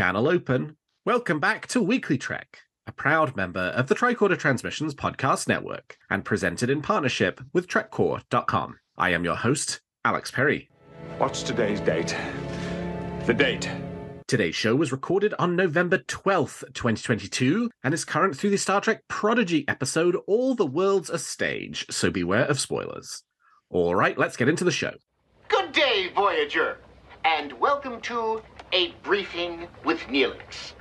Channel open. Welcome back to Weekly Trek, a proud member of the Tricorder Transmissions Podcast Network and presented in partnership with TrekCore.com. I am your host, Alex Perry. What's today's date? The date. Today's show was recorded on November 12th, 2022, and is current through the Star Trek Prodigy episode All the World's a Stage, so beware of spoilers. All right, let's get into the show. Good day, Voyager, and welcome to A Briefing with Neelix.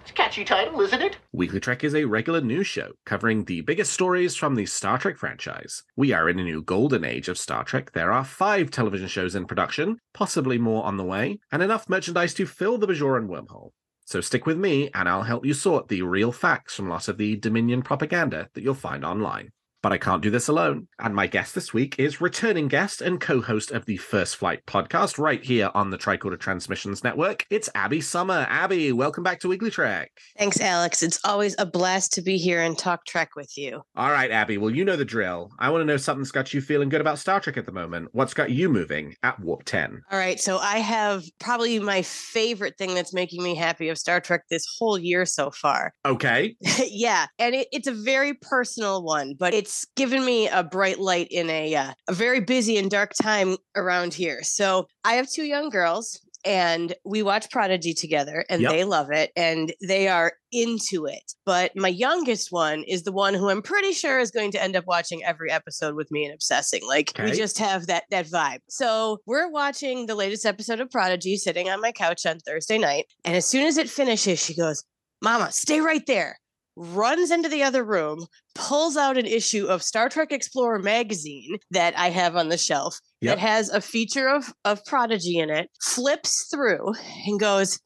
It's a catchy title, isn't it? Weekly Trek is a regular news show covering the biggest stories from the Star Trek franchise. We are in a new golden age of Star Trek. There are five television shows in production, possibly more on the way, and enough merchandise to fill the Bajoran wormhole. So stick with me, and I'll help you sort the real facts from lots of the Dominion propaganda that you'll find online. But I can't do this alone. And my guest this week is returning guest and co host of the First Flight podcast right here on the Tricorder Transmissions Network. It's Abby Sommer. Abby, welcome back to Weekly Trek. Thanks, Alex. It's always a blast to be here and talk Trek with you. All right, Abby. Well, you know the drill. I want to know something's got you feeling good about Star Trek at the moment. What's got you moving at Warp 10? All right. So I have probably my favorite thing that's making me happy of Star Trek this whole year so far. Okay. yeah. And it, it's a very personal one, but it's given me a bright light in a, uh, a very busy and dark time around here. So I have two young girls. And we watch Prodigy together, and Yep. they love it, and they are into it. But my youngest one is the one who I'm pretty sure is going to end up watching every episode with me and obsessing. Like we just have that that vibe. So we're watching the latest episode of Prodigy, sitting on my couch on Thursday night, and as soon as it finishes, she goes, "Mama, stay right there." Runs into the other room, pulls out an issue of Star Trek Explorer magazine that I have on the shelf Yep. that has a feature of of Prodigy in it, flips through and goes,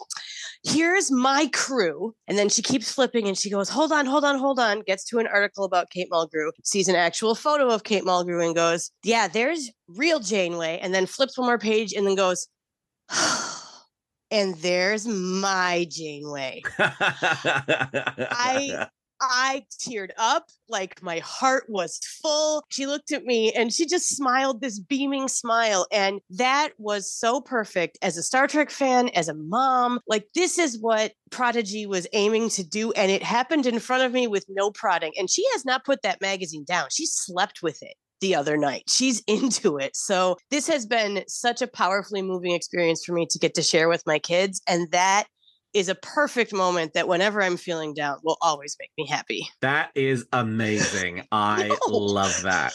Here's my crew. And then she keeps flipping and she goes, Hold on, hold on, hold on. Gets to an article about Kate Mulgrew, sees an actual photo of Kate Mulgrew and goes, Yeah, there's real Janeway. And then flips one more page and then goes, And there's my Janeway. I I teared up, like my heart was full. She looked at me and she just smiled this beaming smile. And that was so perfect as a Star Trek fan, as a mom. Like, this is what Prodigy was aiming to do. And it happened in front of me with no prodding. And she has not put that magazine down, she slept with it. The other night. She's into it. So, this has been such a powerfully moving experience for me to get to share with my kids. And that is a perfect moment that whenever I'm feeling down will always make me happy. that is amazing. I No. love that.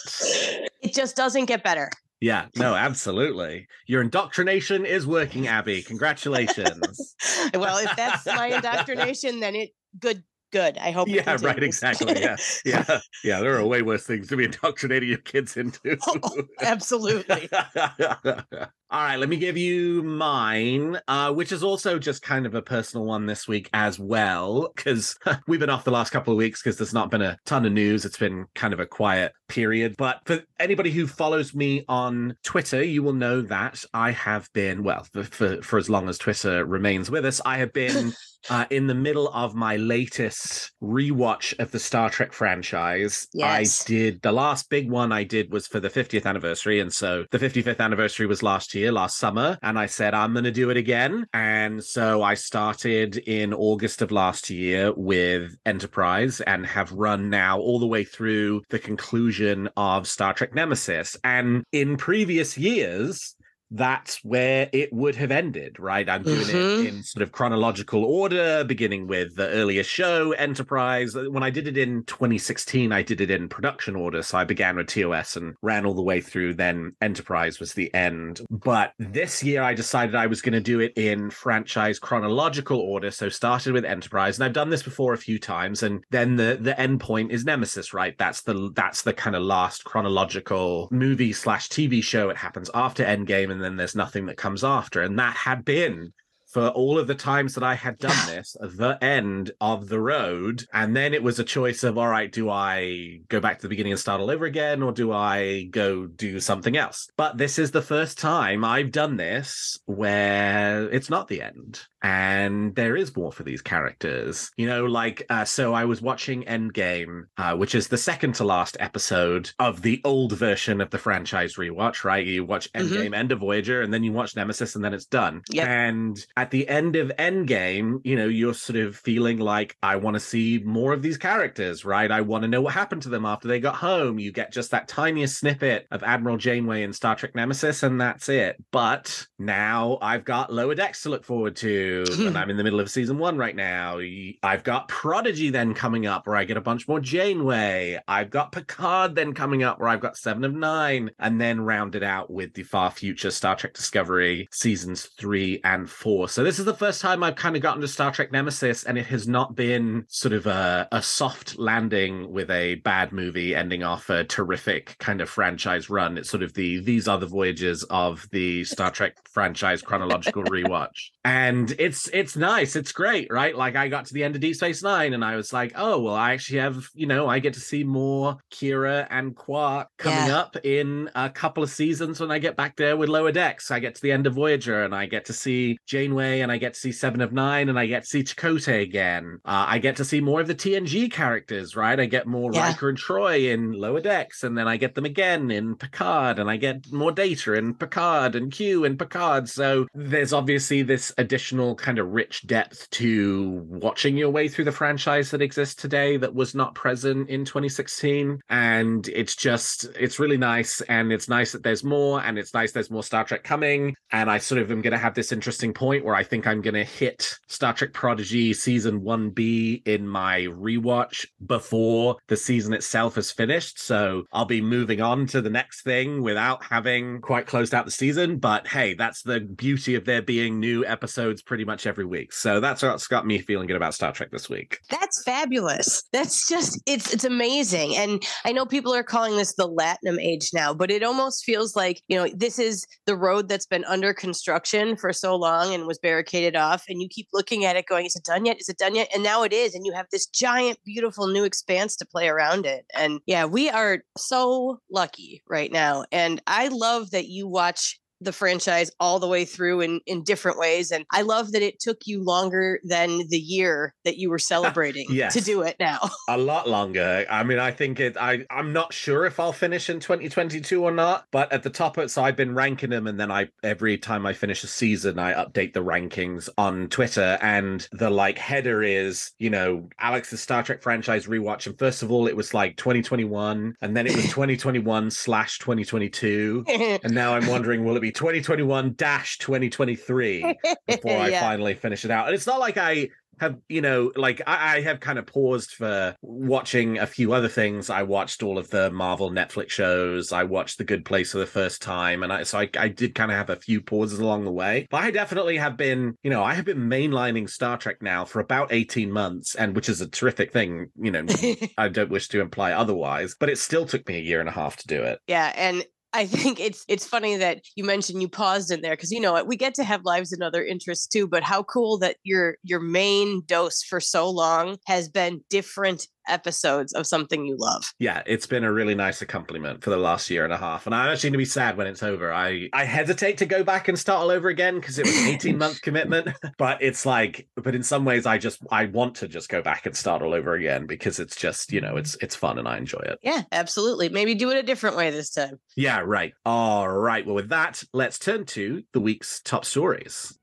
It just doesn't get better. Yeah, no, absolutely. Your indoctrination is working, Abby. Congratulations. well, if that's my indoctrination, then it good good. I hope. yeah, right, exactly. Yeah, yeah, yeah. There are way worse things to be indoctrinating your kids into. Oh, absolutely. All right, let me give you mine, uh, which is also just kind of a personal one this week as well, because we've been off the last couple of weeks because there's not been a ton of news. It's been kind of a quiet period. But for anybody who follows me on Twitter, you will know that I have been, well, for, for, as long as Twitter remains with us, I have been uh, in the middle of my latest rewatch of the Star Trek franchise. Yes. I did the last big one I did was for the 50th anniversary. And so the 55th anniversary was last year, last summer. And I said, I'm going to do it again. And so I started in August of last year with Enterprise and have run now all the way through the conclusion of Star Trek Nemesis. And in previous years, that's where it would have ended, right? I'm doing Mhm. it in sort of chronological order, beginning with the earlier show, Enterprise. When I did it in 2016, I did it in production order. So I began with TOS and ran all the way through. Then Enterprise was the end. But this year, I decided I was going to do it in franchise chronological order. So started with Enterprise, and I've done this before a few times. And then the the end point is Nemesis, right? That's the that's the kind of last chronological movie slash TV show. It happens after Endgame, and then there's nothing that comes after. And that had been for all of the times that I had done this, the end of the road. And then it was a choice of, all right, do I go back to the beginning and start all over again, or do I go do something else? But this is the first time I've done this where it's not the end. And there is more for these characters. You know, like uh, so I was watching Endgame, uh, which is the second to last episode of the old version of the franchise rewatch. Right, you watch Endgame, Mhm. End of Voyager, and then you watch Nemesis, and then it's done. Yep. And at the end of Endgame, you know, you're sort of feeling like I want to see more of these characters. Right, I want to know what happened to them after they got home. You get just that tiniest snippet of Admiral Janeway in Star Trek Nemesis, and that's it. But now I've got Lower Decks to look forward to, and I'm in the middle of season one right now. I've got Prodigy then coming up, where I get a bunch more Janeway. I've got Picard then coming up, where I've got Seven of Nine, and then rounded out with the far future Star Trek Discovery seasons three and four. So this is the first time I've kind of gotten to Star Trek Nemesis, and it has not been sort of a, a soft landing with a bad movie ending off a terrific kind of franchise run. It's sort of the these are the voyages of the Star Trek franchise chronological rewatch. And it's it's nice. It's great, right? Like I got to the end of Deep Space Nine and I was like, oh well, I actually have, you know, I get to see more Kira and Quark coming Yeah. up in a couple of seasons when I get back there with Lower Decks. I get to the end of Voyager and I get to see Janeway and I get to see Seven of Nine and I get to see Chakotay again. Uh, I get to see more of the TNG characters, right? I get more Yeah. Riker and Troi in Lower Decks, and then I get them again in Picard, and I get more data in Picard and Q in Picard. So there's obviously this additional kind of rich depth to watching your way through the franchise that exists today that was not present in 2016. And it's just, it's really nice. And it's nice that there's more, and it's nice there's more Star Trek coming. And I sort of am going to have this interesting point where I think I'm going to hit Star Trek Prodigy season 1B in my rewatch before the season itself is finished. So I'll be moving on to the next thing without having quite closed out the season. But hey, that's the beauty of there being new episodes pretty much every week. So that's what's got me feeling good about Star Trek this week. That's fabulous. That's just it's it's amazing. And I know people are calling this the Latinum age now, but it almost feels like, you know, this is the road that's been under construction for so long and was barricaded off and you keep looking at it going, is it done yet? Is it done yet? And now it is and you have this giant beautiful new expanse to play around it. And yeah, we are so lucky right now. And I love that you watch the franchise all the way through in in different ways and i love that it took you longer than the year that you were celebrating Yes. to do it now a lot longer. I mean, I think it. I I'm not sure if I'll finish in 2022 or not. But at the top, of, so I've been ranking them, and then I every time I finish a season, I update the rankings on Twitter. And the like header is, you know, Alex's Star Trek franchise rewatch. And first of all, it was like 2021, and then it was 2021 slash 2022. And now I'm wondering, will it be 2021 dash 2023 before I finally finish it out? And it's not like I have, you know, like I, I have kind of paused for watching a few other things. I watched all of the Marvel Netflix shows. I watched The Good Place for the first time, and I so I, I did kind of have a few pauses along the way. But I definitely have been, you know, I have been mainlining Star Trek now for about 18 months, and which is a terrific thing. You know, I don't wish to imply otherwise, but it still took me a year and a half to do it. yeah and I think it's it's funny that you mentioned you paused in there because you know what we get to have lives and other interests too. But how cool that your your main dose for so long has been different episodes of something you love. yeah, it's been a really nice accompaniment for the last year and a half. And I'm actually going to be sad when it's over. I, I hesitate to go back and start all over again because it was an 18 month commitment. But it's like, but in some ways, I just, I want to just go back and start all over again because it's just, you know, mm-hmm. it's, it's fun and I enjoy it. Yeah, absolutely. Maybe do it a different way this time. Yeah, right. All right. Well, with that, let's turn to the week's top stories.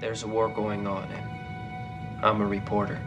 There's a war going on, and I'm a reporter.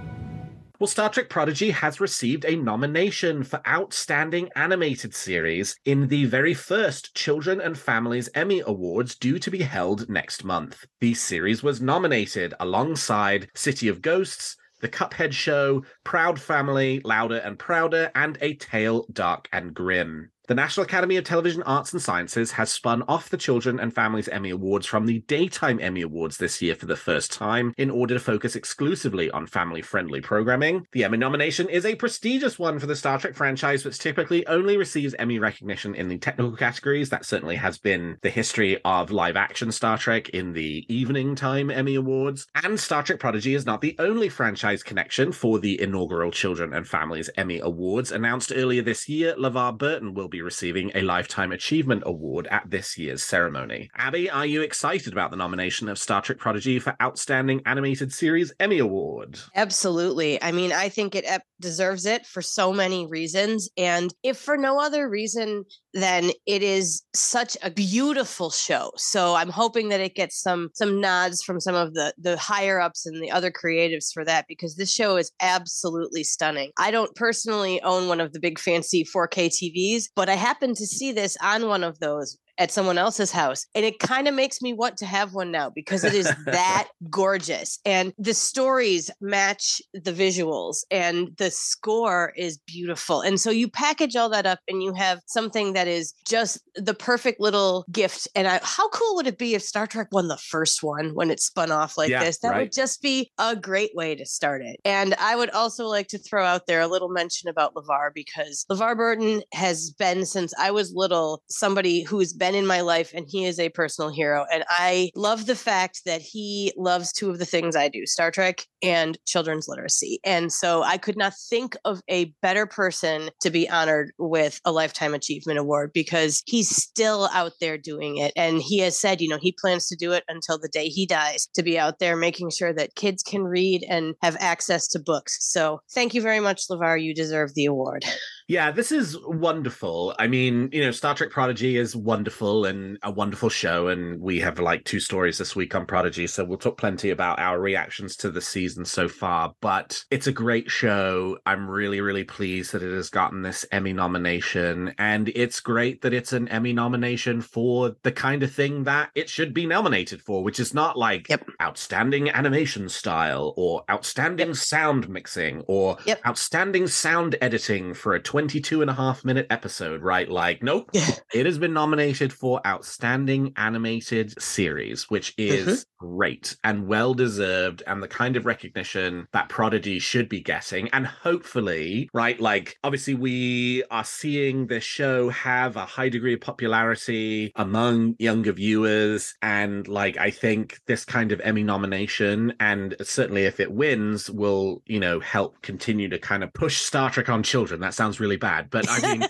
Well, Star Trek Prodigy has received a nomination for Outstanding Animated Series in the very first Children and Families Emmy Awards due to be held next month. The series was nominated alongside City of Ghosts, The Cuphead Show, Proud Family, Louder and Prouder, and A Tale Dark and Grim. The National Academy of Television Arts and Sciences has spun off the Children and Families Emmy Awards from the Daytime Emmy Awards this year for the first time in order to focus exclusively on family friendly programming. The Emmy nomination is a prestigious one for the Star Trek franchise, which typically only receives Emmy recognition in the technical categories. That certainly has been the history of live action Star Trek in the evening time Emmy Awards. And Star Trek Prodigy is not the only franchise connection for the inaugural Children and Families Emmy Awards. Announced earlier this year, LeVar Burton will be receiving a Lifetime Achievement Award at this year's ceremony. Abby, are you excited about the nomination of Star Trek Prodigy for Outstanding Animated Series Emmy Award? Absolutely. I mean, I think it deserves it for so many reasons. And if for no other reason, then it is such a beautiful show. So I'm hoping that it gets some some nods from some of the the higher ups and the other creatives for that because this show is absolutely stunning. I don't personally own one of the big fancy 4K TVs, but I happened to see this on one of those at someone else's house. And it kind of makes me want to have one now because it is that gorgeous. And the stories match the visuals and the score is beautiful. And so you package all that up and you have something that is just the perfect little gift. And I, how cool would it be if Star Trek won the first one when it spun off like Yeah, this? That right. would just be a great way to start it. And I would also like to throw out there a little mention about LeVar because LeVar Burton has been since I was little somebody who's been in my life and he is a personal hero. And I love the fact that he loves two of the things I do Star Trek and children's literacy. And so I could not think of a better person to be honored with a Lifetime Achievement Award because he's still out there doing it. And he has said, you know, he plans to do it until the day he dies to be out there making sure that kids can read and have access to books. So thank you very much, LeVar. You deserve the award. Yeah, this is wonderful. I mean, you know, Star Trek Prodigy is wonderful and a wonderful show. And we have like two stories this week on Prodigy. So we'll talk plenty about our reactions to the season so far. But it's a great show. I'm really, really pleased that it has gotten this Emmy nomination. And it's great that it's an Emmy nomination for the kind of thing that it should be nominated for, which is not like Yep. outstanding animation style or outstanding sound mixing or Yep. outstanding sound editing for a 22 and a half minute episode, right? Like, nope. Yeah. It has been nominated for Outstanding Animated Series, which is mm-hmm. great and well deserved, and the kind of recognition that Prodigy should be getting. And hopefully, right, like, obviously, we are seeing this show have a high degree of popularity among younger viewers. And, like, I think this kind of Emmy nomination, and certainly if it wins, will, you know, help continue to kind of push Star Trek on children. That sounds really bad, but I mean,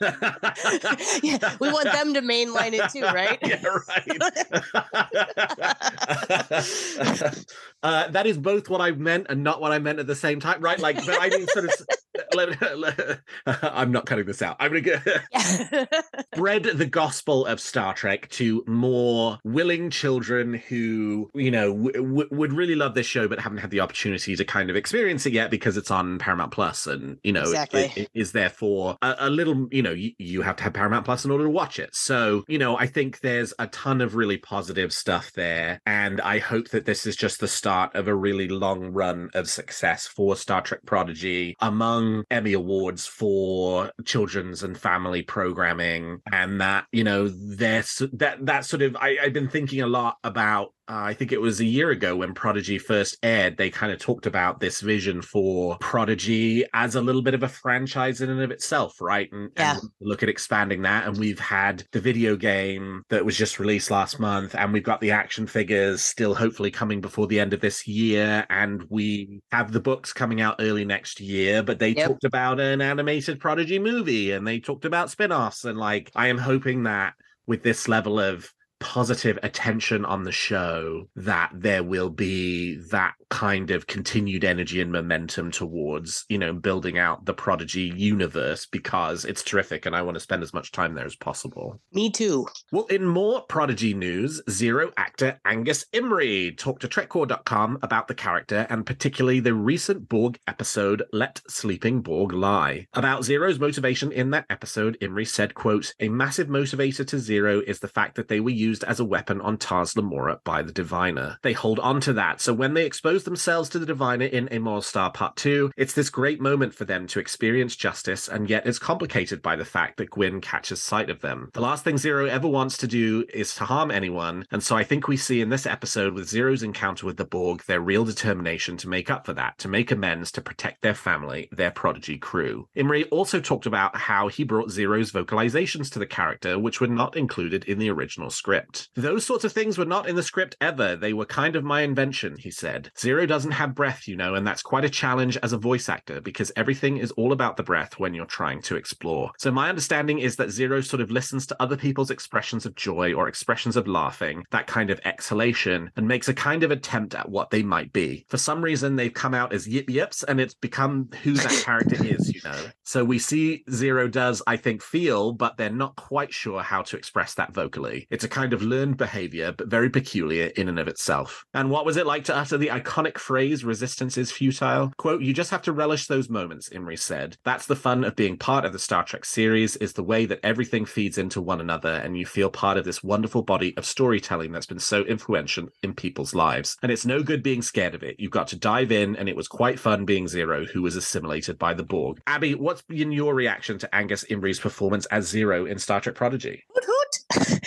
yeah, we want them to mainline it too, right? yeah, right. uh, that is both what I meant and not what I meant at the same time, right? Like, but I mean, sort of. I'm not cutting this out. I'm gonna go Yeah. spread the gospel of Star Trek to more willing children who, you know, w- w- would really love this show but haven't had the opportunity to kind of experience it yet because it's on Paramount Plus, and you know, it- Exactly. it- it is therefore a, a little, you know, you, you have to have Paramount Plus in order to watch it. So, you know, I think there's a ton of really positive stuff there, and I hope that this is just the start of a really long run of success for Star Trek Prodigy among Emmy Awards for children's and family programming, and that you know there's that that sort of I, I've been thinking a lot about. Uh, I think it was a year ago when Prodigy first aired. They kind of talked about this vision for Prodigy as a little bit of a franchise in and of itself, right? And, Yeah. and look at expanding that. And we've had the video game that was just released last month, and we've got the action figures still hopefully coming before the end of this year. And we have the books coming out early next year, but they Yep. talked about an animated Prodigy movie and they talked about spin offs. And like, I am hoping that with this level of positive attention on the show that there will be that kind of continued energy and momentum towards you know building out the prodigy universe because it's terrific and i want to spend as much time there as possible Me too. well, in more Prodigy news, Zero actor Angus Imrie talked to TrekCore.com about the character and particularly the recent Borg episode Let Sleeping Borg Lie. About Zero's motivation in that episode, Imrie said, quote, A massive motivator to Zero is the fact that they were used as a weapon on Tars Lamora by the Diviner. They hold on to that, so when they expose themselves to the Diviner in A Moral Star Part 2, it's this great moment for them to experience justice, and yet it's complicated by the fact that Gwyn catches sight of them. The last thing Zero ever wants to do is to harm anyone, and so I think we see in this episode with Zero's encounter with the Borg their real determination to make up for that, to make amends, to protect their family, their prodigy crew. Imrie also talked about how he brought Zero's vocalizations to the character, which were not included in the original script. Those sorts of things were not in the script ever. They were kind of my invention, he said. Zero Zero doesn't have breath, you know, and that's quite a challenge as a voice actor because everything is all about the breath when you're trying to explore. So, my understanding is that Zero sort of listens to other people's expressions of joy or expressions of laughing, that kind of exhalation, and makes a kind of attempt at what they might be. For some reason, they've come out as yip yips, and it's become who that character is, you know. So, we see Zero does, I think, feel, but they're not quite sure how to express that vocally. It's a kind of learned behavior, but very peculiar in and of itself. And what was it like to utter the iconic phrase, resistance is futile? Quote, you just have to relish those moments, Imrie said. That's the fun of being part of the Star Trek series, is the way that everything feeds into one another and you feel part of this wonderful body of storytelling that's been so influential in people's lives. And it's no good being scared of it. You've got to dive in, and it was quite fun being Zero, who was assimilated by the Borg. Abby, what's been your reaction to Angus Imrie's performance as Zero in Star Trek Prodigy? Hoot hoot.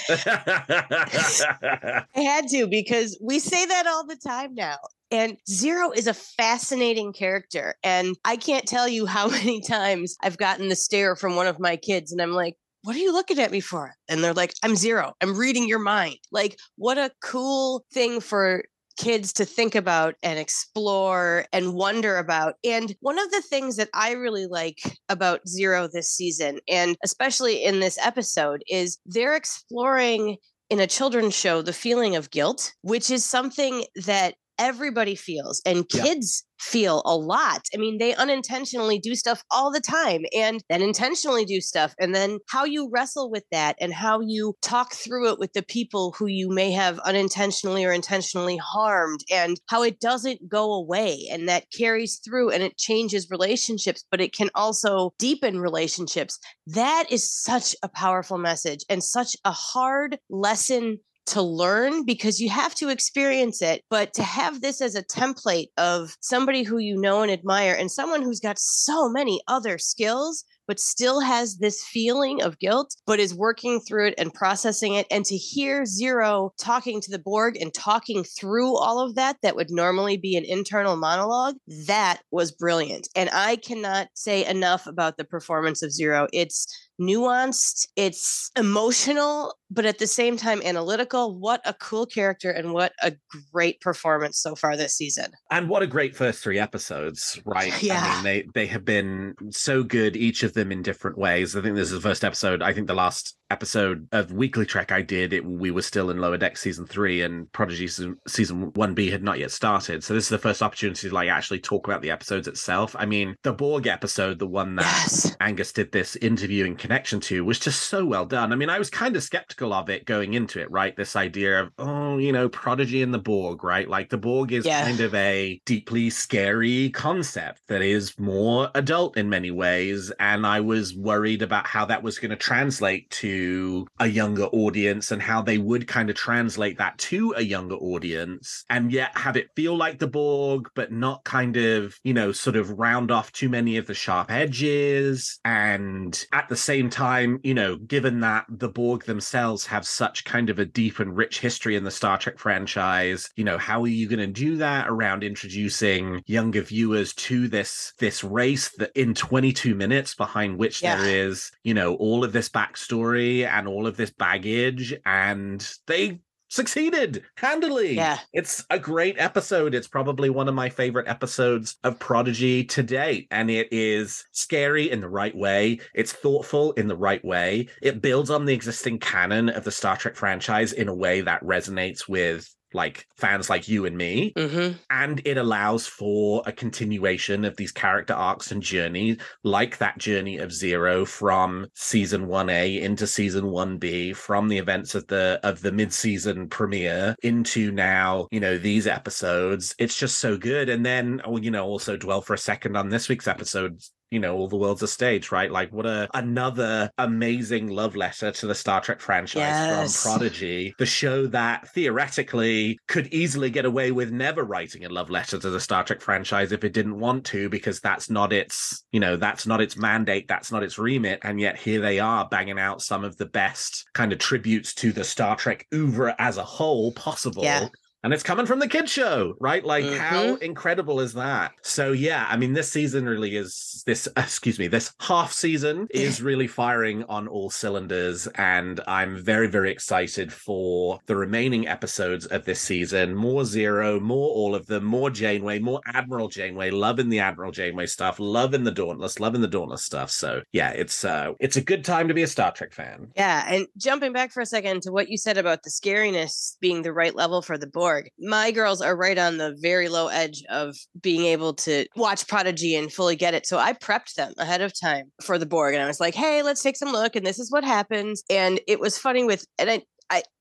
I had to because we say that all the time now. And Zero is a fascinating character. And I can't tell you how many times I've gotten the stare from one of my kids, and I'm like, what are you looking at me for? And they're like, I'm Zero. I'm reading your mind. Like, what a cool thing for kids to think about and explore and wonder about. And one of the things that I really like about Zero this season, and especially in this episode, is they're exploring in a children's show the feeling of guilt, which is something that everybody feels and Yeah. kids feel a lot. I mean, they unintentionally do stuff all the time and then intentionally do stuff. And then how you wrestle with that and how you talk through it with the people who you may have unintentionally or intentionally harmed and how it doesn't go away and that carries through and it changes relationships, but it can also deepen relationships. That is such a powerful message and such a hard lesson to learn because you have to experience it. But to have this as a template of somebody who you know and admire and someone who's got so many other skills, but still has this feeling of guilt, but is working through it and processing it. And to hear Zero talking to the Borg and talking through all of that, that would normally be an internal monologue, that was brilliant. And I cannot say enough about the performance of Zero. It's nuanced, it's emotional, but at the same time analytical. What a cool character and what a great performance so far this season. and what a great first three episodes, right? I Yeah. mean, they they have been so good, each of them in different ways. I think this is the first episode. I think the last episode of Weekly Trek I did, it, we were still in Lower Deck season three, and Prodigy season, season one B had not yet started. So this is the first opportunity to like actually talk about the episodes itself. I mean, the Borg episode, the one that Yes. Angus did this interviewing connection to was just so well done. I mean, I was kind of skeptical of it going into it, right? This idea of, oh, you know, Prodigy and the Borg, right? Like the Borg is Yeah. kind of a deeply scary concept that is more adult in many ways. And I was worried about how that was going to translate to a younger audience and how they would kind of translate that to a younger audience and yet have it feel like the Borg, but not kind of, you know, sort of round off too many of the sharp edges. And at the same time, you know, given that the Borg themselves have such kind of a deep and rich history in the Star Trek franchise, you know, how are you going to do that around introducing younger viewers to this this race that in 22 minutes behind which Yeah. there is, you know, all of this backstory and all of this baggage and they succeeded handily. Yeah. It's a great episode. It's probably one of my favorite episodes of Prodigy to date. And it is scary in the right way. It's thoughtful in the right way. It builds on the existing canon of the Star Trek franchise in a way that resonates with like fans like you and me. Mm-hmm. and it allows for a continuation of these character arcs and journeys like that journey of zero from season 1a into season 1b from the events of the of the mid-season premiere into now you know these episodes. It's just so good. And then oh, you know also dwell for a second on this week's episode you know all the world's a stage right like what a another amazing love letter to the star trek franchise Yes. from prodigy the show that theoretically could easily get away with never writing a love letter to the star trek franchise if it didn't want to because that's not its you know that's not its mandate that's not its remit and yet here they are banging out some of the best kind of tributes to the star trek oeuvre as a whole possible Yeah. And it's coming from the kid show, right? Like, how Mhm. incredible is that? So, yeah, I mean, this season really is this, excuse me, this half season is really firing on all cylinders. And I'm very, very excited for the remaining episodes of this season. More Zero, more all of them, more Janeway, more Admiral Janeway, loving the Admiral Janeway stuff, loving the Dauntless, loving the Dauntless stuff. So, yeah, it's uh it's a good time to be a Star Trek fan. Yeah, and jumping back for a second to what you said about the scariness being the right level for the Borg, my girls are right on the very low edge of being able to watch Prodigy and fully get it. So I prepped them ahead of time for the Borg, and I was like, "Hey, let's take some look, and this is what happens." And it was funny with, and I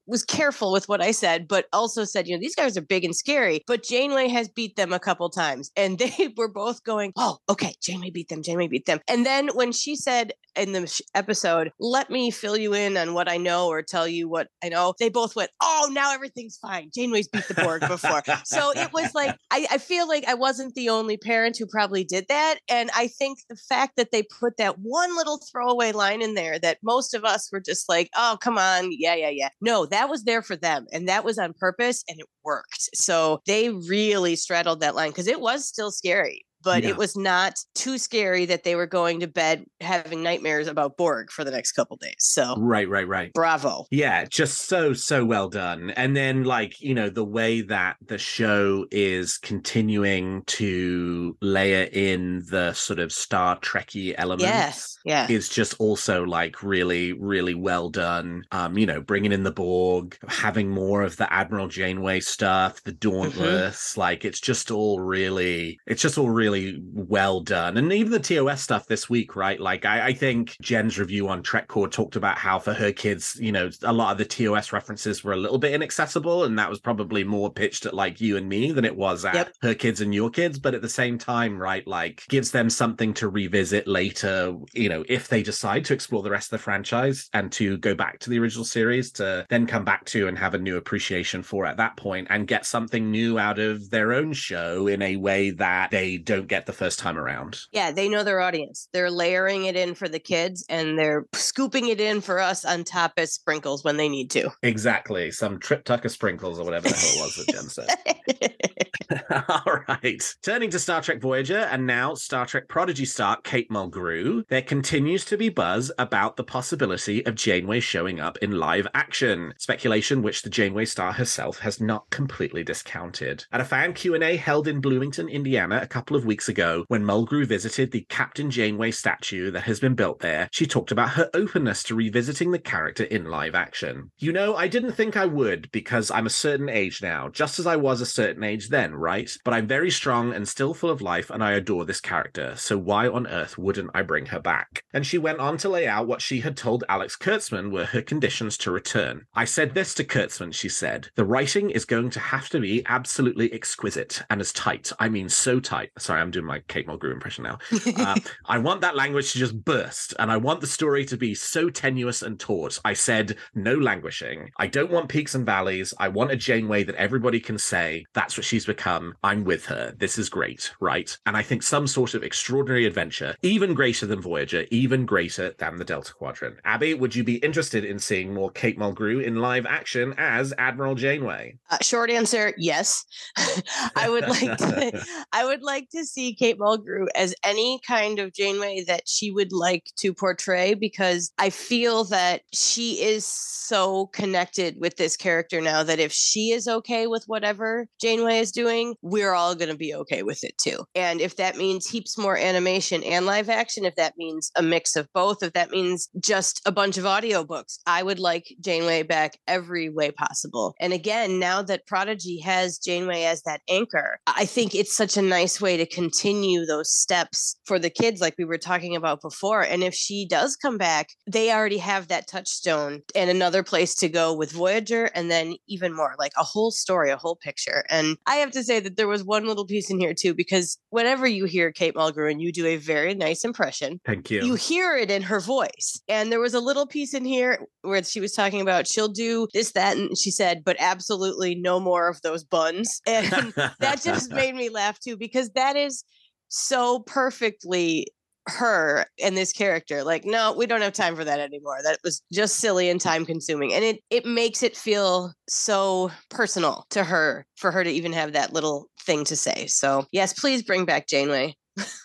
was careful with what I said, but also said, you know, these guys are big and scary, but Janeway has beat them a couple times. And they were both going, oh, okay, Janeway beat them, Janeway beat them. And then when she said in the episode, let me fill you in on what I know or tell you what I know, they both went, oh, now everything's fine. Janeway's beat the Borg before. so it was like, I, I feel like I wasn't the only parent who probably did that. And I think the fact that they put that one little throwaway line in there that most of us were just like, oh, come on. Yeah, yeah, yeah. No, that was there for them. And that was on purpose and it worked. So they really straddled that line because it was still scary. But Yeah. it was not too scary that they were going to bed having nightmares about Borg for the next couple days. So Right, right, right. bravo. Yeah, just so so well done. And then like, you know, the way that the show is continuing to layer in the sort of Star Trekky elements. Yes. Yeah. Is just also like really, really well done. Um, you know, bringing in the Borg, having more of the Admiral Janeway stuff, the Dauntless. Like, it's just all really, it's just all really well done. And even the TOS stuff this week, right? Like, I, I think Jen's review on TrekCore talked about how for her kids, you know, a lot of the TOS references were a little bit inaccessible, and that was probably more pitched at like you and me than it was at Yep. her kids and your kids. But at the same time, right, like gives them something to revisit later, you know, if they decide to explore the rest of the franchise and to go back to the original series to then come back to and have a new appreciation for at that point and get something new out of their own show in a way that they don't get the first time around. Yeah, they know their audience. They're layering it in for the kids and they're scooping it in for us on top as sprinkles when they need to. Exactly. Some Trip Tucker sprinkles or whatever the hell it was that Jen said. All right. Turning to Star Trek Voyager and now Star Trek Prodigy star Kate Mulgrew, there continues to be buzz about the possibility of Janeway showing up in live action. Speculation which the Janeway star herself has not completely discounted. At a fan Q&A held in Bloomington, Indiana a couple of weeks ago, when Mulgrew visited the Captain Janeway statue that has been built there, she talked about her openness to revisiting the character in live action. You know, I didn't think I would because I'm a certain age now, just as I was a certain age then, right? But I'm very strong and still full of life, and I adore this character, so why on earth wouldn't I bring her back? And she went on to lay out what she had told Alex Kurtzman were her conditions to return. I said this to Kurtzman, she said. The writing is going to have to be absolutely exquisite and as tight. I mean, so tight. Sorry, I'm doing my Kate Mulgrew impression now. Uh, I want that language to just burst, and I want the story to be so tenuous and taut. I said, no languishing. I don't want peaks and valleys. I want a Janeway that everybody can say, that's what she's become. I'm with her. This is great, right? And I think some sort of extraordinary adventure, even greater than Voyager, even greater than the Delta Quadrant. Abby, would you be interested in seeing more Kate Mulgrew in live action as Admiral Janeway? Uh, short answer, yes. I would like to I would like to see Kate Mulgrew as any kind of Janeway that she would like to portray because I feel that she is so connected with this character now that if she is okay with whatever Janeway is doing, we're all going to be okay with it too. And if that means heaps more animation and live action, if that means a mix of both, if that means just a bunch of audiobooks, I would like Janeway back every way possible. And again, now that Prodigy has Janeway as that anchor, I think it's such a nice way to continue those steps for the kids, like we were talking about before. And if she does come back, they already have that touchstone and another place to go with Voyager, and then even more like a whole story, a whole picture. And I have to say that there was one little piece in here too, because whenever you hear Kate Mulgrew and you do a very nice impression, Thank you. you hear it in her voice. And there was a little piece in here where she was talking about she'll do this, that, and she said, but absolutely no more of those buns. And that just made me laugh too, because that is so perfectly her and this character. Like, no, we don't have time for that anymore. That was just silly and time consuming. And it it makes it feel so personal to her for her to even have that little thing to say. So yes, please bring back Janeway.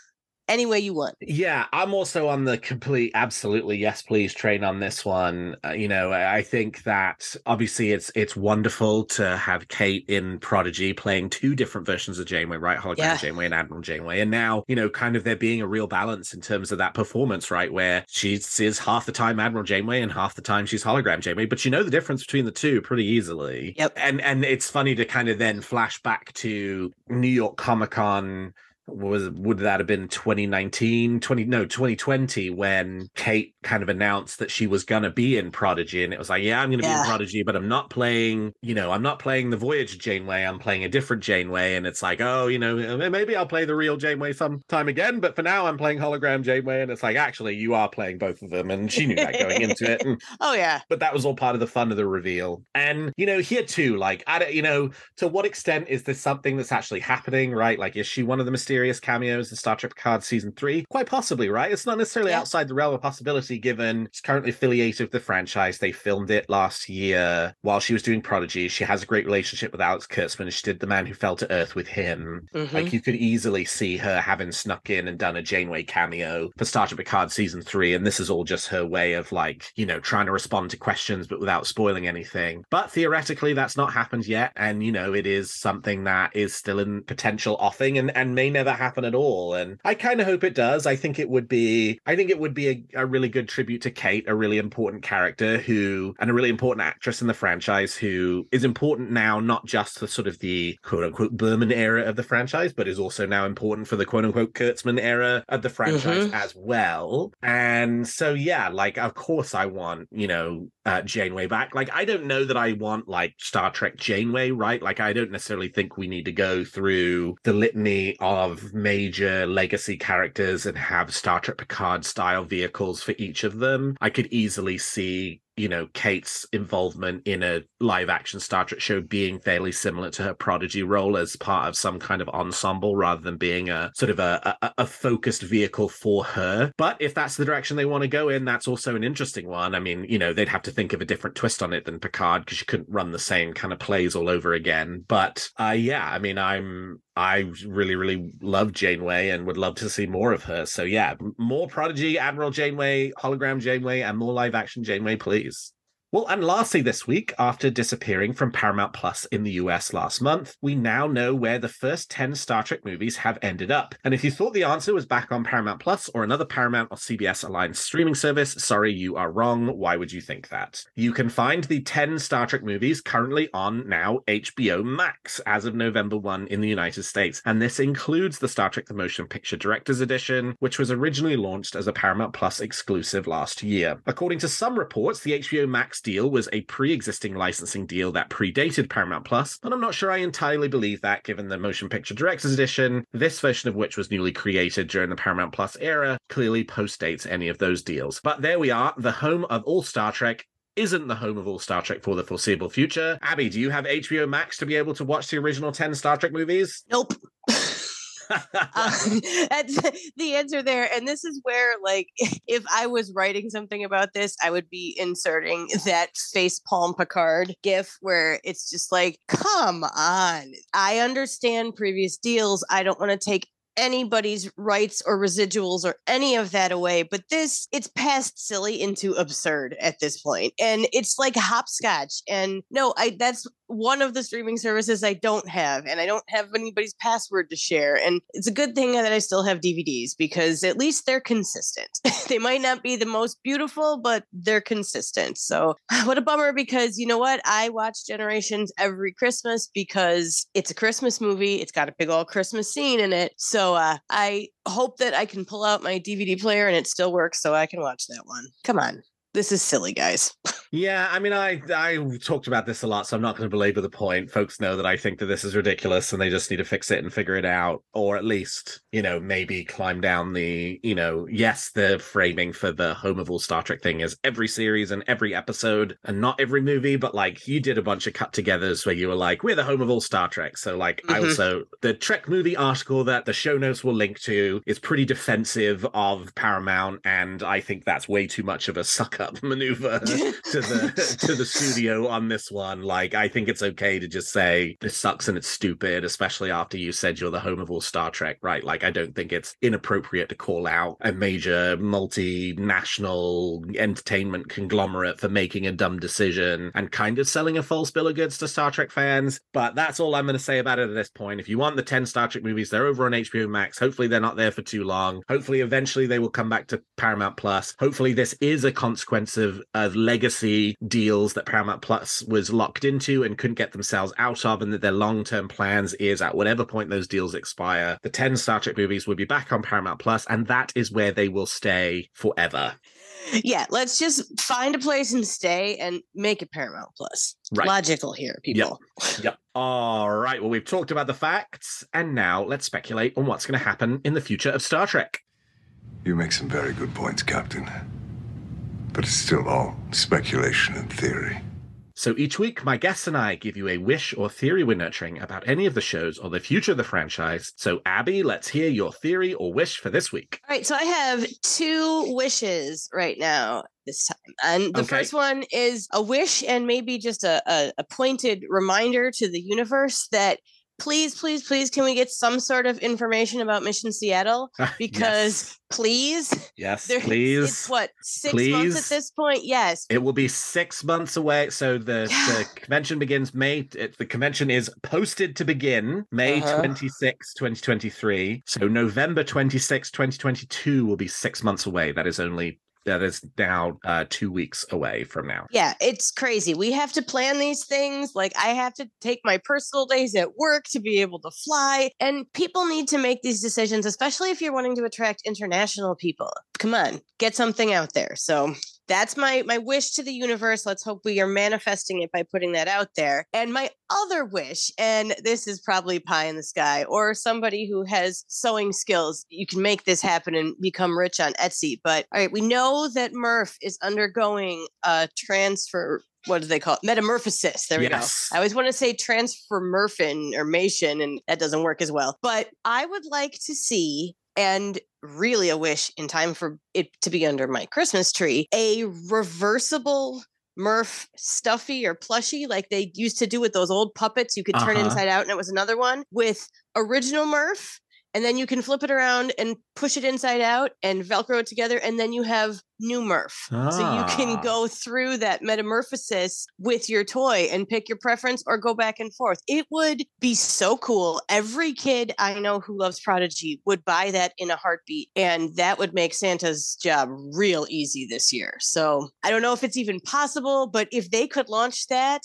any way you want. Yeah, I'm also on the complete, absolutely yes, please train on this one. Uh, you know, I think that obviously it's it's wonderful to have Kate in Prodigy playing two different versions of Janeway, right? Hologram yeah. Janeway and Admiral Janeway, and now you know, kind of there being a real balance in terms of that performance, right? Where she is half the time Admiral Janeway and half the time she's Hologram Janeway, but you know the difference between the two pretty easily. Yep. And and it's funny to kind of then flash back to New York Comic Con was would that have been 2019 20 no 2020 when kate kind of announced that she was gonna be in prodigy and it was like yeah i'm gonna yeah. be in prodigy but i'm not playing you know i'm not playing the voyager janeway i'm playing a different janeway. And it's like oh you know maybe i'll play the real janeway sometime again but for now i'm playing hologram janeway. And it's like actually you are playing both of them. And she knew that going into it. And, oh yeah. but that was all part of the fun of the reveal. And you know here too like i don't you know to what extent is this something that's actually happening right? Like is she one of the mysterious mysterious cameos in Star Trek Picard season three? Quite possibly, right? It's not necessarily yeah. outside the realm of possibility given it's currently affiliated with the franchise. They filmed it last year while she was doing Prodigy. She has a great relationship with Alex Kurtzman. She did The Man Who Fell to Earth with him. Mm-hmm. Like you could easily see her having snuck in and done a Janeway cameo for Star Trek Picard season three. And this is all just her way of like, you know, trying to respond to questions but without spoiling anything. But theoretically, that's not happened yet. And, you know, it is something that is still in potential offing and, and may never never happen at all. And I kind of hope it does. I think it would be, I think it would be a, a, really good tribute to Kate, a really important character who, and a really important actress in the franchise who is important now, not just for sort of the quote unquote Berman era of the franchise, but is also now important for the quote unquote Kurtzman era of the franchise mm-hmm. as well. And so, yeah, like, of course, I want, you know, uh, Janeway back. Like, I don't know that I want like Star Trek Janeway, right? Like, I don't necessarily think we need to go through the litany of major legacy characters and have Star Trek Picard style vehicles for each of them. I could easily see you know Kate's involvement in a live action Star Trek show being fairly similar to her prodigy role as part of some kind of ensemble rather than being a sort of a, a, a focused vehicle for her. But if that's the direction they want to go in, that's also an interesting one. I mean, you know, they'd have to think of a different twist on it than Picard because you couldn't run the same kind of plays all over again. But uh, yeah, I mean, I'm I really, really love Janeway and would love to see more of her. So yeah, more Prodigy, Admiral Janeway, Hologram Janeway, and more live action Janeway, please. Well, and lastly, this week, after disappearing from Paramount Plus in the US last month, we now know where the first 10 Star Trek movies have ended up. And if you thought the answer was back on Paramount Plus or another Paramount or CBS aligned streaming service, sorry, you are wrong. Why would you think that? You can find the 10 Star Trek movies currently on now HBO Max as of November 1 in the United States. And this includes the Star Trek The Motion Picture Director's Edition, which was originally launched as a Paramount Plus exclusive last year. According to some reports, the HBO Max deal was a pre existing licensing deal that predated Paramount Plus, but I'm not sure I entirely believe that given the Motion Picture Director's Edition, this version of which was newly created during the Paramount Plus era, clearly postdates any of those deals. But there we are, the home of all Star Trek isn't the home of all Star Trek for the foreseeable future. Abby, do you have HBO Max to be able to watch the original 10 Star Trek movies? Nope. um, that's the answer there. And this is where, like, if I was writing something about this, I would be inserting that face palm Picard gif where it's just like, come on. I understand previous deals. I don't want to take anybody's rights or residuals or any of that away. But this, it's past silly into absurd at this point. And it's like hopscotch. And no, I that's one of the streaming services I don't have, and I don't have anybody's password to share. And it's a good thing that I still have DVDs because at least they're consistent. they might not be the most beautiful, but they're consistent. So, what a bummer because you know what? I watch Generations every Christmas because it's a Christmas movie. It's got a big old Christmas scene in it. So, uh, I hope that I can pull out my DVD player and it still works so I can watch that one. Come on This is silly, guys. Yeah, I mean, I I talked about this a lot, so I'm not going to belabor the point. Folks know that I think that this is ridiculous, and they just need to fix it and figure it out, or at least, you know, maybe climb down the, you know, yes, the framing for the home of all Star Trek thing is every series and every episode, and not every movie, but like you did a bunch of cut-togethers where you were like, we're the home of all Star Trek. So like, I Mhm. also the Trek movie article that the show notes will link to is pretty defensive of Paramount, and I think that's way too much of a suck-up maneuver to the to the studio on this one. Like, I think it's okay to just say this sucks and it's stupid, especially after you said you're the home of all Star Trek, right? Like, I don't think it's inappropriate to call out a major multinational entertainment conglomerate for making a dumb decision and kind of selling a false bill of goods to Star Trek fans. But that's all I'm going to say about it at this point. If you want the 10 Star Trek movies, they're over on HBO Max. Hopefully, they're not there for too long. Hopefully, eventually, they will come back to Paramount Plus. Hopefully, this is a consequence of, of legacy deals that Paramount Plus was locked into and couldn't get themselves out of, and that their long term plans is at whatever point those deals expire, the 10 Star Trek movies will be back on Paramount Plus, and that is where they will stay forever. yeah, let's just find a place and stay and make it Paramount Plus. Right. Logical here, people. Yep. All right. Well, we've talked about the facts, and now let's speculate on what's going to happen in the future of Star Trek. You make some very good points, Captain. But it's still all speculation and theory. So each week, my guests and I give you a wish or theory we're nurturing about any of the shows or the future of the franchise. So, Abby, let's hear your theory or wish for this week. All right, so I have two wishes right now this time. And the Okay. first one is a wish and maybe just a, a, a pointed reminder to the universe that please, please, please, can we get some sort of information about Mission Seattle? Because please, yes, there- please. it's what, six months at this point? Yes. It will be six months away. So the, the convention begins May. It, the convention is posted to begin May Uh-huh. 26, 2023. So November 26, 2022 will be six months away. That is only, that is now uh, two weeks away from now. Yeah, it's crazy. We have to plan these things. Like, I have to take my personal days at work to be able to fly. And people need to make these decisions, especially if you're wanting to attract international people. Come on, get something out there. So that's my my wish to the universe. Let's hope we are manifesting it by putting that out there. And my other wish, and this is probably pie in the sky, or somebody who has sewing skills, you can make this happen and become rich on Etsy. But all right, we know that Murph is undergoing a transfer. What do they call it? Metamorphosis. There we Yes. go. I always want to say transformurfin or Mation, and that doesn't work as well. But I would like to see and really a wish in time for it to be under my Christmas tree, a reversible Murph stuffy or plushie like they used to do with those old puppets you could turn Uh-huh. inside out and it was another one with original Murph and then you can flip it around and push it inside out and velcro it together and then you have new Murph. So you Ah. can go through that metamorphosis with your toy and pick your preference or go back and forth. It would be so cool. Every kid I know who loves Prodigy would buy that in a heartbeat, and that would make Santa's job real easy this year. So I don't know if it's even possible, but if they could launch that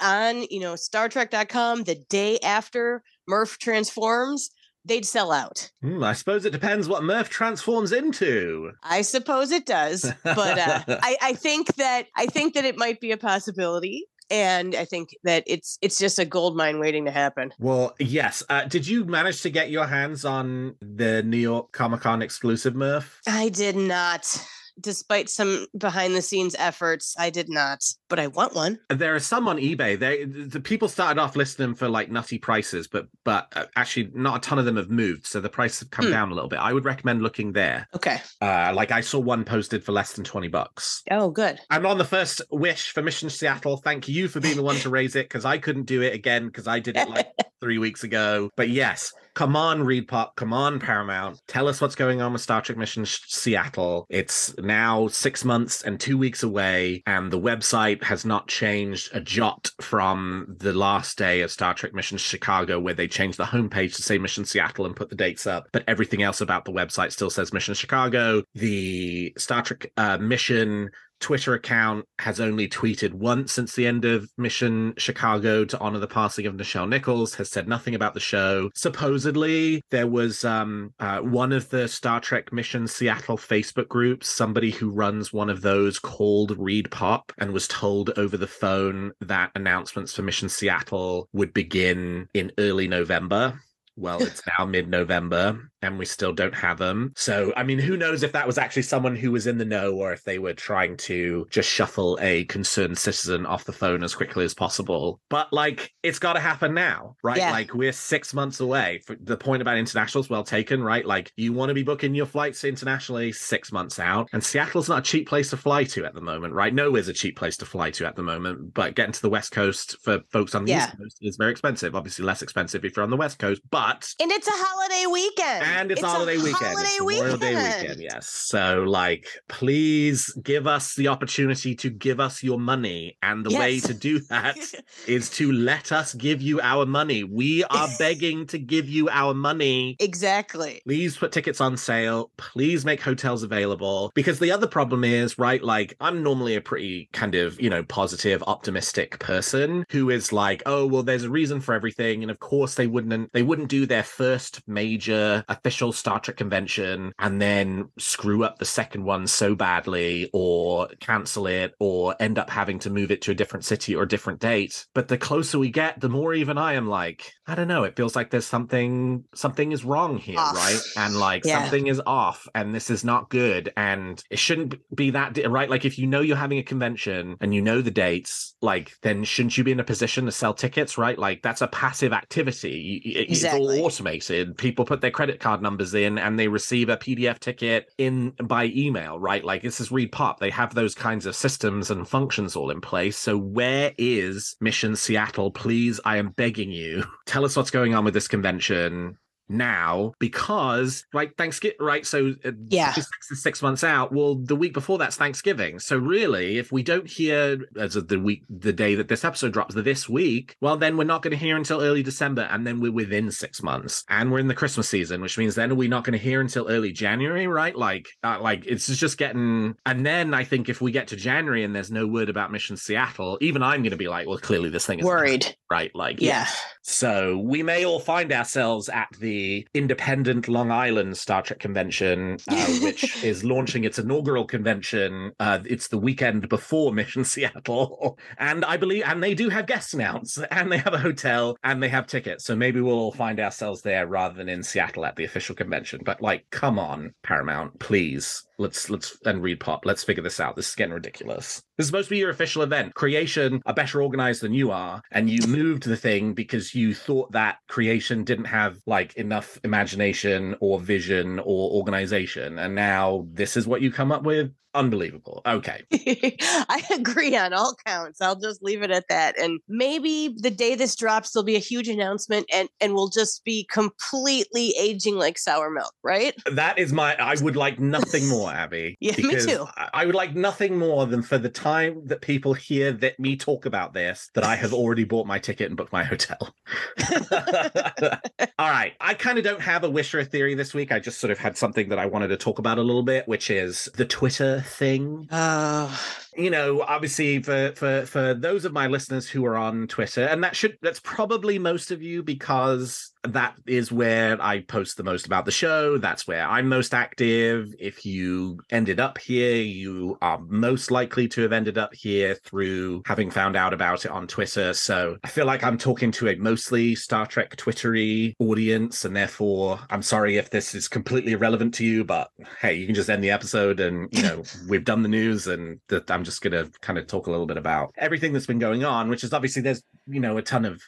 on, you know, StarTrek.com the day after Murph transforms, they'd sell out. Hmm, I suppose it depends what Murph transforms into. I suppose it does, but uh, I, I think that I think that it might be a possibility, and I think that it's it's just a gold mine waiting to happen. Well, yes. Uh, did you manage to get your hands on the New York Comic Con exclusive Murph? I did not, despite some behind the scenes efforts. I did not, but I want one. There are some on eBay. They the people started off listing them for like nutty prices, but but uh, actually not a ton of them have moved, so the price have come Hmm. down a little bit. I would recommend looking there. Okay. Uh, like I saw one posted for less than twenty bucks. Oh, good. I'm on the first wish for Mission Seattle. Thank you for being the one to raise it because I couldn't do it again because I did it like three weeks ago. But yes, come on, ReedPop, come on, Paramount. Tell us what's going on with Star Trek Mission Seattle. It's now six months and two weeks away, and the website has not changed a jot from the last day of Star Trek Mission Chicago, where they changed the homepage to say Mission Seattle and put the dates up. But everything else about the website still says Mission Chicago. The Star Trek uh, mission Twitter account has only tweeted once since the end of Mission Chicago to honor the passing of Nichelle Nichols, has said nothing about the show. supposedly there was um uh, one of the Star Trek Mission Seattle Facebook groups, somebody who runs one of those called ReedPop, and was told over the phone that announcements for Mission Seattle would begin in early November. Well, it's now mid November and we still don't have them. So, I mean, who knows if that was actually someone who was in the know or if they were trying to just shuffle a concerned citizen off the phone as quickly as possible. But like, it's got to happen now, right? Yeah. Like, we're six months away. The point about international is well taken, right? Like, you want to be booking your flights internationally six months out, and Seattle's not a cheap place to fly to at the moment, right? Nowhere's a cheap place to fly to at the moment, but getting to the West Coast for folks on the Yeah. East Coast is very expensive. Obviously, less expensive if you're on the West Coast, but And it's a holiday weekend. and it's, a holiday weekend. Holiday It's Memorial Day weekend. weekend, yes. So, like, please give us the opportunity to give us your money, and the way to do that is to let us give you our money. We are begging to give you our money. exactly. Please put tickets on sale. Please make hotels available. Because the other problem is, right, like I'm normally a pretty kind of, you know, positive, optimistic person who is like, oh, well, there's a reason for everything. And of course they wouldn't they wouldn't do their first major official Star Trek convention and then screw up the second one so badly or cancel it or end up having to move it to a different city or a different date. But the closer we get, the more even I am like, I don't know, it feels like there's something something is wrong here, Off. right? And like Yeah. something is off and this is not good and it shouldn't be that right like if you know you're having a convention and you know the dates like then shouldn't you be in a position to sell tickets right like that's a passive activity it's Exactly. all automated people put their credit card numbers in and they receive a pdf ticket in by email right? Like this is ReedPop. They have those kinds of systems and functions all in place. So where is mission seattle? Please i am begging you. Tell us what's going on with this convention now because right thanksgiving right so uh, Yeah. six six months out well the week before that's thanksgiving so really if we don't hear as of the week the day that this episode drops this week well then we're not going to hear until early december and then we're within six months and we're in the christmas season which means then we're not going to hear until early january right like uh, like it's just getting and then i think if we get to january and there's no word about mission seattle even i'm going to be like well clearly this thing is Worried. right like Yeah. so we may all find ourselves at the independent Long Island Star Trek convention, uh, which is launching its inaugural convention. Uh, it's the weekend before Mission Seattle, and I believe, and they do have guests announced, and they have a hotel, and they have tickets. So maybe we'll all find ourselves there rather than in Seattle at the official convention. But like, come on, Paramount, please. Let's let's and ReedPop. Let's figure this out. This is getting ridiculous. This is supposed to be your official event. Creation are better organized than you are, and you moved the thing because you thought that creation didn't have like enough imagination or vision or organization, and now this is what you come up with. Unbelievable. Okay. I agree on all counts. I'll just leave it at that. And maybe the day this drops, there'll be a huge announcement and, and we'll just be completely aging like sour milk, right? That is my. I would like nothing more, Abby. Yeah, me too. I- would like nothing more than for the time that people hear that me talk about this, that I have already bought my ticket and booked my hotel. All right. I kind of don't have a wish or a theory this week. I just sort of had something that I wanted to talk about a little bit, which is the Twitter thing Oh, you know obviously for for for those of my listeners who are on twitter and that should that's probably most of you because that is where i post the most about the show. That's where i'm most active. If you ended up here you are most likely to have ended up here through having found out about it on twitter. So i feel like i'm talking to a mostly star trek twittery audience and therefore i'm sorry if this is completely irrelevant to you but hey you can just end the episode and you know we've done the news and that i'm just going to kind of talk a little bit about everything that's been going on which is obviously there's you know a ton of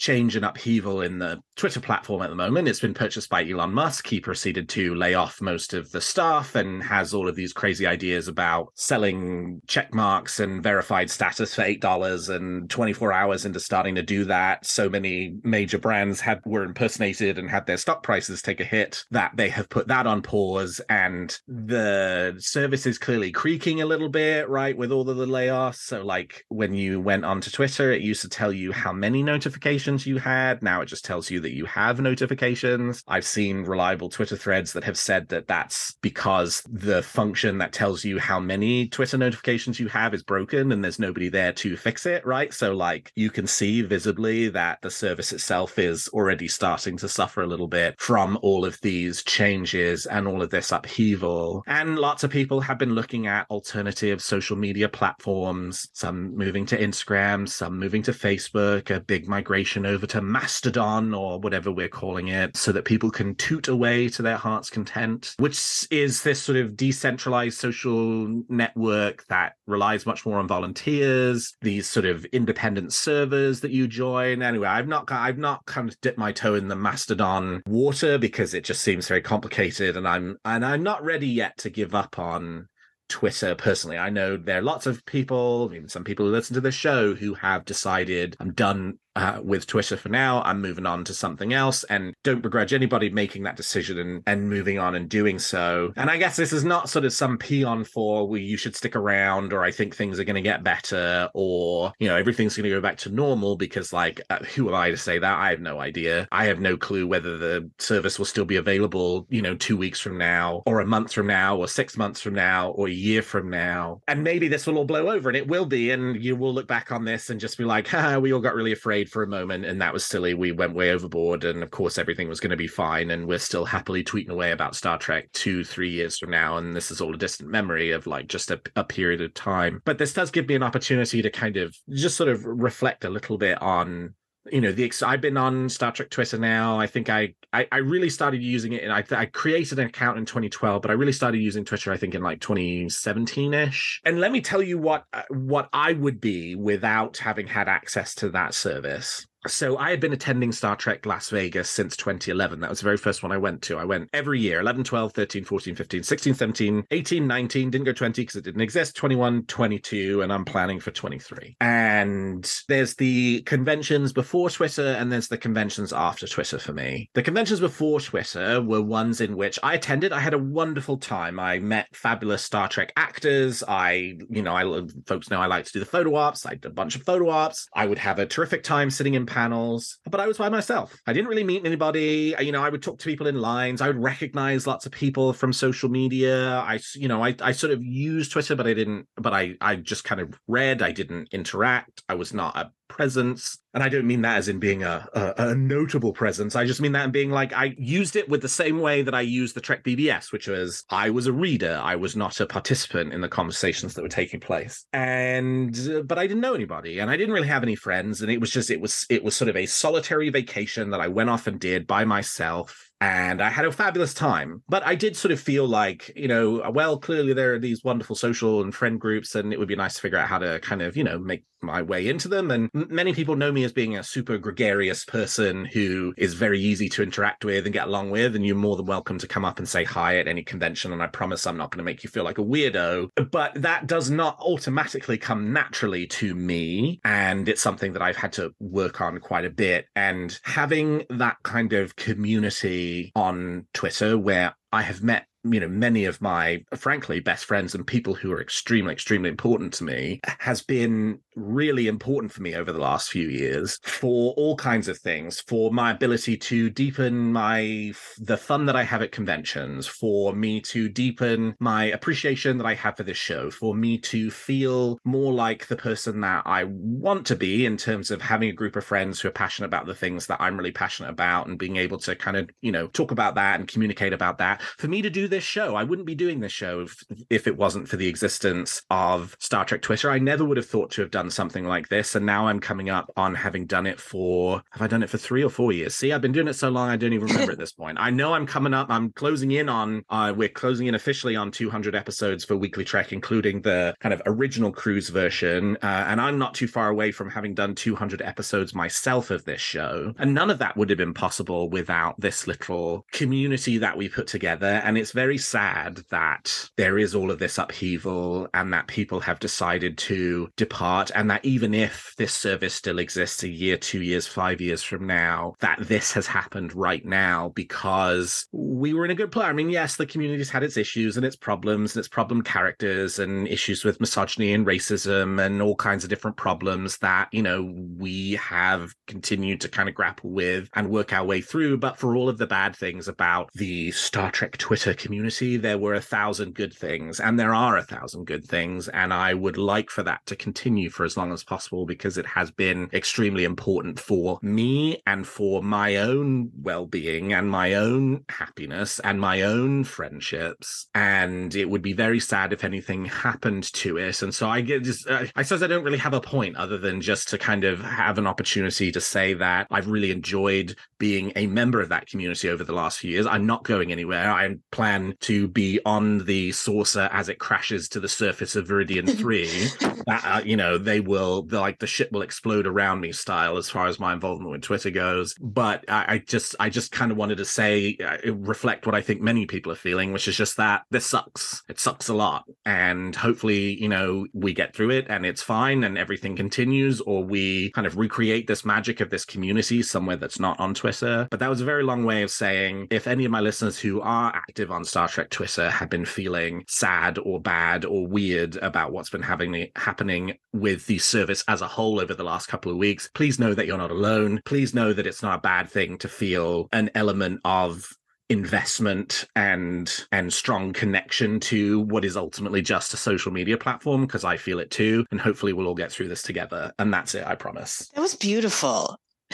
change and upheaval in the Twitter platform at the moment. It's been purchased by Elon Musk. He proceeded to lay off most of the staff and has all of these crazy ideas about selling check marks and verified status for $8 and 24 hours into starting to do that. So many major brands had were impersonated and had their stock prices take a hit that they have put that on pause and the service is clearly creaking a little bit, right? With all of the layoffs. So like when you went onto Twitter, it used to tell you how many notifications notifications you had. Now it just tells you that you have notifications. I've seen reliable Twitter threads that have said that that's because the function that tells you how many Twitter notifications you have is broken and there's nobody there to fix it, right? So, like, you can see visibly that the service itself is already starting to suffer a little bit from all of these changes and all of this upheaval. And lots of people have been looking at alternative social media platforms, some moving to Instagram, some moving to Facebook, a big migration over to Mastodon or whatever we're calling it, so that people can toot away to their heart's content, which is this sort of decentralized social network that relies much more on volunteers, these sort of independent servers that you join. Anyway, I've not I've not kind of dipped my toe in the Mastodon water because it just seems very complicated and I'm and I'm not ready yet to give up on Twitter personally. I know there are lots of people, even some people who listen to the show, who have decided I'm done uh, with Twitter for now. I'm moving on to something else and don't begrudge anybody making that decision and, and moving on and doing so. And I guess this is not sort of some peon for where you should stick around or I think things are going to get better or, you know, everything's going to go back to normal because, like, uh, who am I to say that? I have no idea. I have no clue whether the service will still be available, you know, two weeks from now or a month from now or six months from now or a year from now. And maybe this will all blow over and it will be. And you will look back on this and just be like, we all got really afraid for a moment and that was silly. We went way overboard and of course everything was going to be fine and we're still happily tweeting away about Star Trek two, three years from now. And this is all a distant memory of like just a, a period of time. But this does give me an opportunity to kind of just sort of reflect a little bit on you know the i've been on star trek twitter now. I think i i, I really started using it and I, I created an account in 2012 but i really started using twitter i think in like 2017ish and let me tell you what uh, what i would be without having had access to that service so I had been attending Star Trek Las Vegas since 2011. That was the very first one I went to. I went every year 11, 12, 13, 14, 15, 16, 17, 18, 19. Didn't go 20 because it didn't exist. 21, 22, and I'm planning for 23. And there's the conventions before Twitter and there's the conventions after Twitter for me. The conventions before Twitter were ones in which I attended. I had a wonderful time. I met fabulous Star Trek actors. I, you know, I folks know I like to do the photo ops. I did a bunch of photo ops. I would have a terrific time sitting in panels, but I was by myself. I didn't really meet anybody. You know, I would talk to people in lines. I would recognize lots of people from social media. I, you know, I, I sort of used Twitter, but I didn't, but I, I just kind of read. I didn't interact. I was not a presence. And I don't mean that as in being a, a, a, notable presence. I just mean that in being like, I used it with the same way that I used the Trek BBS, which was I was a reader. I was not a participant in the conversations that were taking place. And, uh, but I didn't know anybody and I didn't really have any friends. And it was just, it was, it was sort of a solitary vacation that I went off and did by myself and I had a fabulous time. But I did sort of feel like, you know, well, clearly there are these wonderful social and friend groups, and it would be nice to figure out how to kind of, you know, make my way into them. And many people know me as being a super gregarious person who is very easy to interact with and get along with. And you're more than welcome to come up and say hi at any convention. And I promise I'm not going to make you feel like a weirdo. But that does not automatically come naturally to me. And it's something that I've had to work on quite a bit. And having that kind of community on Twitter where I have met you know many of my frankly best friends and people who are extremely extremely important to me has been really important for me over the last few years for all kinds of things for my ability to deepen my the fun that i have at conventions for me to deepen my appreciation that i have for this show for me to feel more like the person that i want to be in terms of having a group of friends who are passionate about the things that i'm really passionate about and being able to kind of you know talk about that and communicate about that for me to do this show. I wouldn't be doing this show if, if it wasn't for the existence of Star Trek Twitter. I never would have thought to have done something like this. And now I'm coming up on having done it for, have I done it for three or four years? See, I've been doing it so long, I don't even remember at this point. I know I'm coming up, I'm closing in on, uh, we're closing in officially on 200 episodes for Weekly Trek, including the kind of original cruise version. Uh, and I'm not too far away from having done 200 episodes myself of this show. And none of that would have been possible without this little community that we put together. And it's very sad that there is all of this upheaval and that people have decided to depart, and that even if this service still exists a year, two years, five years from now, that this has happened right now because we were in a good place. I mean, yes, the community's had its issues and its problems and its problem characters and issues with misogyny and racism and all kinds of different problems that, you know, we have continued to kind of grapple with and work our way through. But for all of the bad things about the Star Trek Twitter community, there were a thousand good things, and there are a thousand good things. And I would like for that to continue for as long as possible because it has been extremely important for me and for my own well being and my own happiness and my own friendships. And it would be very sad if anything happened to it. And so I get just, uh, I suppose I don't really have a point other than just to kind of have an opportunity to say that I've really enjoyed being a member of that community over the last few years. I'm not going anywhere. I plan to be on the saucer as it crashes to the surface of Veridian 3. that, uh, you know, they will, like, the shit will explode around me style as far as my involvement with Twitter goes. But I, I just, I just kind of wanted to say, uh, reflect what I think many people are feeling, which is just that this sucks. It sucks a lot. And hopefully, you know, we get through it and it's fine and everything continues, or we kind of recreate this magic of this community somewhere that's not on Twitter. But that was a very long way of saying if any of my listeners who are active on Star Trek Twitter have been feeling sad or bad or weird about what's been having happening with the service as a whole over the last couple of weeks, please know that you're not alone. Please know that it's not a bad thing to feel an element of investment and and strong connection to what is ultimately just a social media platform because I feel it too and hopefully we'll all get through this together and that's it I promise. That was beautiful.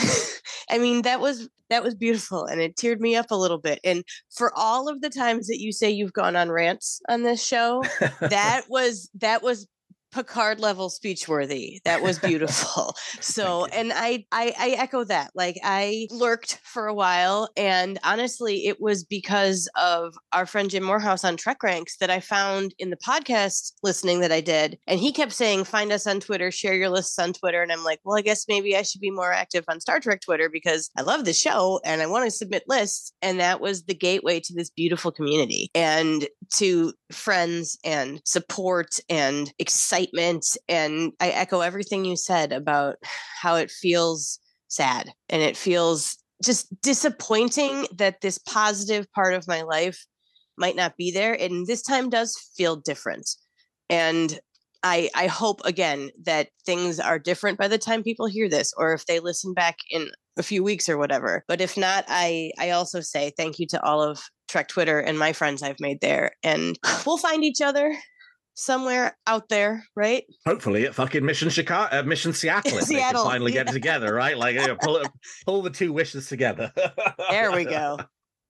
I mean that was that was beautiful and it teared me up a little bit and for all of the times that you say you've gone on rants on this show that was that was Picard level speech worthy. That was beautiful. so, and I, I, I echo that. Like I lurked for a while, and honestly, it was because of our friend Jim Morehouse on Trek Ranks that I found in the podcast listening that I did, and he kept saying, "Find us on Twitter, share your lists on Twitter," and I'm like, well, I guess maybe I should be more active on Star Trek Twitter because I love the show and I want to submit lists, and that was the gateway to this beautiful community and to friends and support and excitement excitement and I echo everything you said about how it feels sad and it feels just disappointing that this positive part of my life might not be there and this time does feel different and I, I hope again that things are different by the time people hear this or if they listen back in a few weeks or whatever. But if not, I I also say thank you to all of Trek Twitter and my friends I've made there. And we'll find each other somewhere out there, right? Hopefully at fucking Mission Chicago, uh, Mission Seattle, Seattle. finally get together, right? Like you know, pull pull the two wishes together. there we go.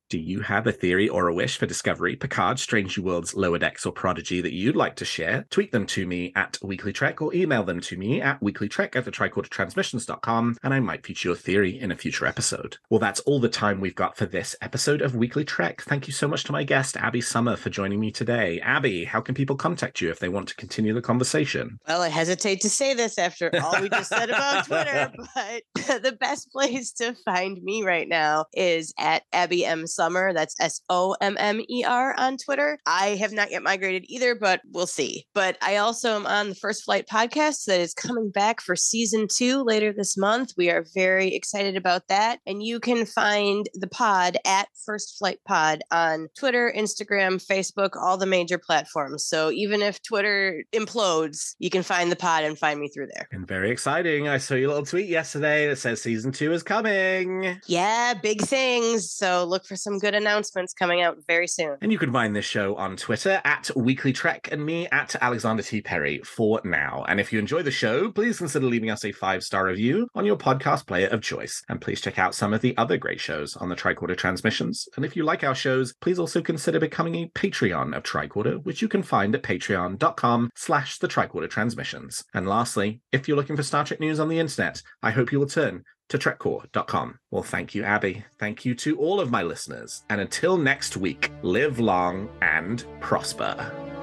Do you have a theory or a wish for Discovery, Picard, Strange New Worlds, Lower Decks, or Prodigy that you'd like to share? Tweet them to me at Weekly Trek or email them to me at weeklytrek at the tricordertransmissions.com and I might feature your theory in a future episode. Well, that's all the time we've got for this episode of Weekly Trek. Thank you so much to my guest, Abby Sommer, for joining me today. Abby, how can people contact you if they want to continue the conversation? Well, I hesitate to say this after all we just said about Twitter, but the best place to find me right now is at Abby M. Sommer. That's S O M M E R on Twitter. I have not yet migrated either, but we'll see. But I also am on the First Flight podcast that is coming back for season two later this month. We are very excited about that. And you can find the pod at First Flight Pod on Twitter, Instagram, Facebook, all the major platforms. So even if Twitter implodes, you can find the pod and find me through there. And very exciting. I saw your little tweet yesterday that says season two is coming. Yeah, big things. So look for some good announcements coming out very soon. And you can find this show on Twitter at Weekly Trek and me at Alexander T. Perry for now. And if you enjoy the show, please consider leaving us a five star review on your podcast player of choice. And please check out some of the other great shows on the Tricorder Transmissions. And if you like our shows, please also consider becoming a Patreon of Tricorder, which you can find at patreon.com slash the Tricorder Transmissions. And lastly, if you're looking for Star Trek news on the internet, I hope you will turn to trekcore.com. Well, thank you, Abby. Thank you to all of my listeners. And until next week, live long and prosper.